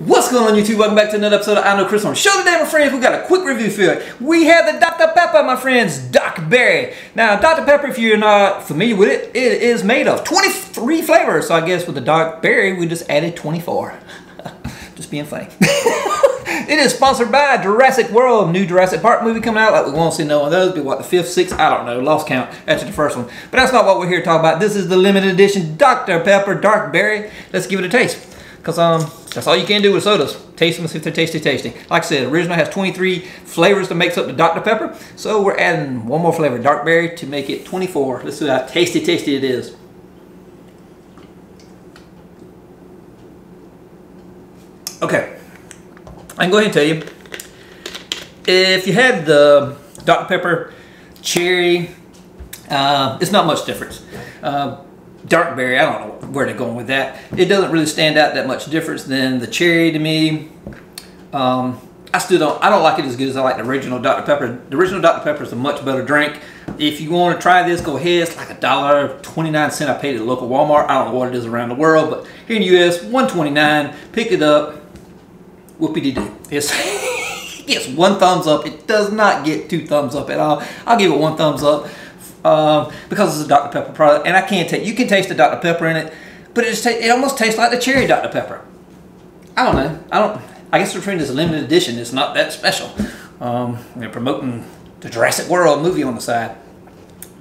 What's going on YouTube? Welcome back to another episode of I Know Chris on show today, my friends. We got a quick review for you. We have the Dr. Pepper, my friends, Dark Berry. Now, Dr. Pepper, if you're not familiar with it, it is made of 23 flavors. So I guess with the Dark Berry, we just added 24. just being funny. it is sponsored by Jurassic World, new Jurassic Park movie coming out. Like we won't see no one of those. Be what the fifth, sixth, I don't know, lost count after the first one. But that's not what we're here to talk about. This is the limited edition Dr. Pepper Dark Berry. Let's give it a taste. Because um, that's all you can do with sodas. Taste them, and see if they're tasty, tasty. Like I said, original has 23 flavors that makes up the Dr. Pepper. So we're adding one more flavor, dark berry, to make it 24. Let's see how tasty, tasty it is. Okay, I can go ahead and tell you. If you had the Dr. Pepper cherry, uh, it's not much difference. Uh, dark berry, I don't know where they're going with that. It doesn't really stand out that much difference than the cherry to me. Um, I still don't, I don't like it as good as I like the original Dr. Pepper. The original Dr. Pepper is a much better drink. If you want to try this, go ahead. It's like a dollar 29 cent I paid at the local Walmart. I don't know what it is around the world, but here in the US, 129. Pick it up. Whoopie-dee-doo. It's, it gets one thumbs up. It does not get two thumbs up at all. I'll give it one thumbs up um, because it's a Dr. Pepper product. And I can't take, you can taste the Dr. Pepper in it, but it, just it almost tastes like the cherry Dr. Pepper. I don't know. I don't, I guess the trend is a limited edition. It's not that special. Um, they're promoting the Jurassic World movie on the side.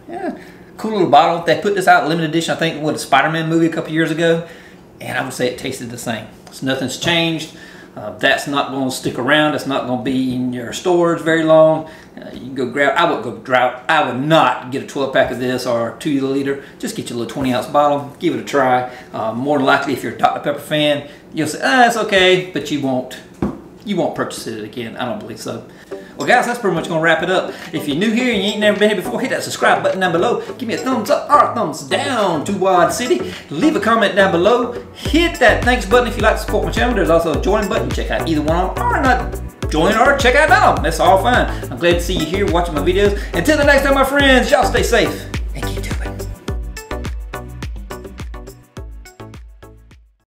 Yeah, cool little bottle. They put this out limited edition, I think, what, a Spider-Man movie a couple years ago. And I would say it tasted the same. So nothing's changed. Uh, that's not going to stick around. It's not going to be in your stores very long. Uh, you can go grab, I would go drought. I would not get a 12 pack of this or two liter. Just get you a little 20 ounce bottle. Give it a try. Uh, more than likely, if you're a Dr. Pepper fan, you'll say, ah, it's okay, but you won't, you won't purchase it again. I don't believe so. Well guys, that's pretty much gonna wrap it up. If you're new here and you ain't never been here before, hit that subscribe button down below. Give me a thumbs up or a thumbs down to Wad City. Leave a comment down below. Hit that thanks button if you like to support my channel. There's also a join button. Check out either one of them or not join or check out none them. That's all fine. I'm glad to see you here watching my videos. Until the next time, my friends, y'all stay safe.